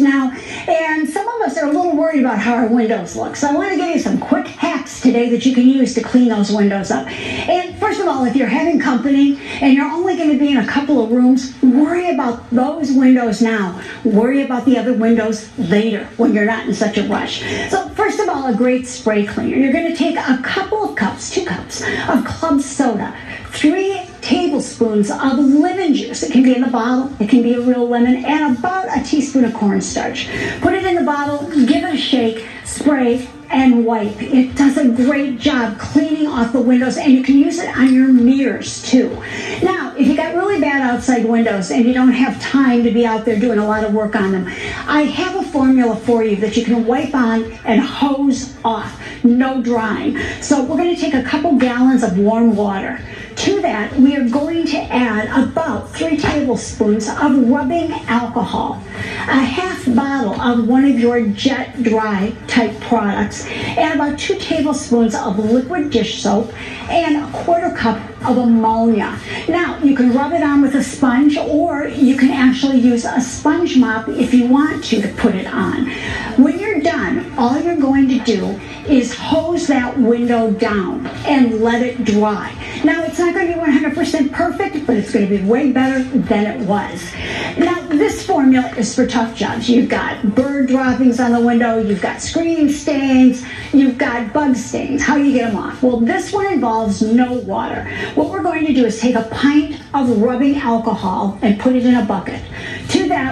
now, and some of us are a little worried about how our windows look. So I want to give you some quick hacks today that you can use to clean those windows up. And first of all, if you're having company and you're only going to be in a couple of rooms, worry about those windows now. Worry about the other windows later when you're not in such a rush. So first of all, a great spray cleaner. You're going to take a couple of cups, two cups of club soda, three tablespoons of lemon juice. It can be in the bottle, it can be a real lemon, and about a teaspoon of cornstarch. Put it in the bottle, give it a shake, spray, and wipe. It does a great job cleaning off the windows, and you can use it on your mirrors too. Now, if you got really bad outside windows and you don't have time to be out there doing a lot of work on them, I have a formula for you that you can wipe on and hose off. No drying. So we're going to take a couple gallons of warm water. To that, we are going to add about three tablespoons of rubbing alcohol, a half bottle of one of your jet dry type products, and about two tablespoons of liquid dish soap, and a quarter cup of ammonia. Now, you can rub it on with a sponge, or you can actually use a sponge mop if you want to to put it on. When you're done, all you're going to do is hose that window down and let it dry. Now, it's not going to be 100% perfect, but it's going to be way better than it was. Now, this formula is for tough jobs. You've got bird droppings on the window, you've got screen stains, you've got bug stains. How do you get them off? Well, this one involves no water. What we're going to do is take a pint of rubbing alcohol and put it in a bucket.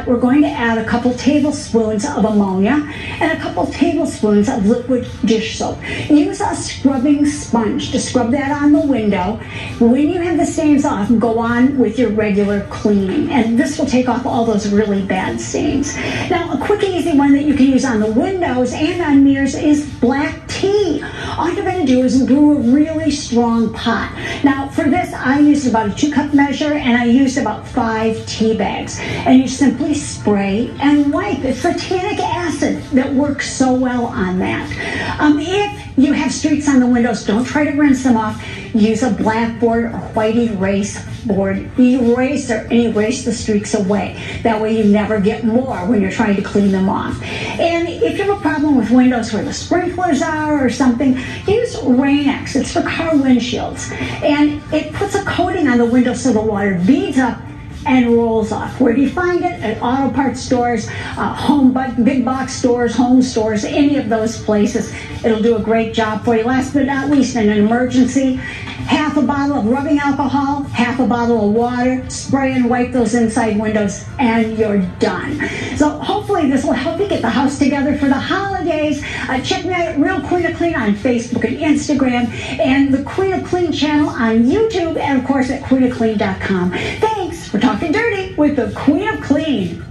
That, we're going to add a couple tablespoons of ammonia and a couple tablespoons of liquid dish soap. Use a scrubbing sponge to scrub that on the window. When you have the stains off, go on with your regular cleaning. And this will take off all those really bad stains. Now, a quick and easy one that you can use on the windows and on mirrors is black tea. All you're going to do is brew a really strong pot. Now, for this, I used about a two cup measure and I used about five tea bags. And you simply spray and wipe. It's the tannic acid that works so well on that. Um, if you have streaks on the windows, don't try to rinse them off. Use a blackboard or white erase board, erase or and erase the streaks away. That way you never get more when you're trying to clean them off. And if you have a problem with windows where the sprinklers are or something, use Rain-X. It's for car windshields. And it puts a coating on the window so the water beads up and rolls off. Where do you find it? At auto parts stores, uh, home, big box stores, home stores, any of those places. It'll do a great job for you. Last but not least, in an emergency, half a bottle of rubbing alcohol, half a bottle of water, spray and wipe those inside windows, and you're done. So hopefully this will help you get the house together for the holidays. Uh, check me out at Real Queen of Clean on Facebook and Instagram, and the Queen of Clean channel on YouTube, and of course at queenofclean.com. Thanks talking dirty with the Queen of Clean.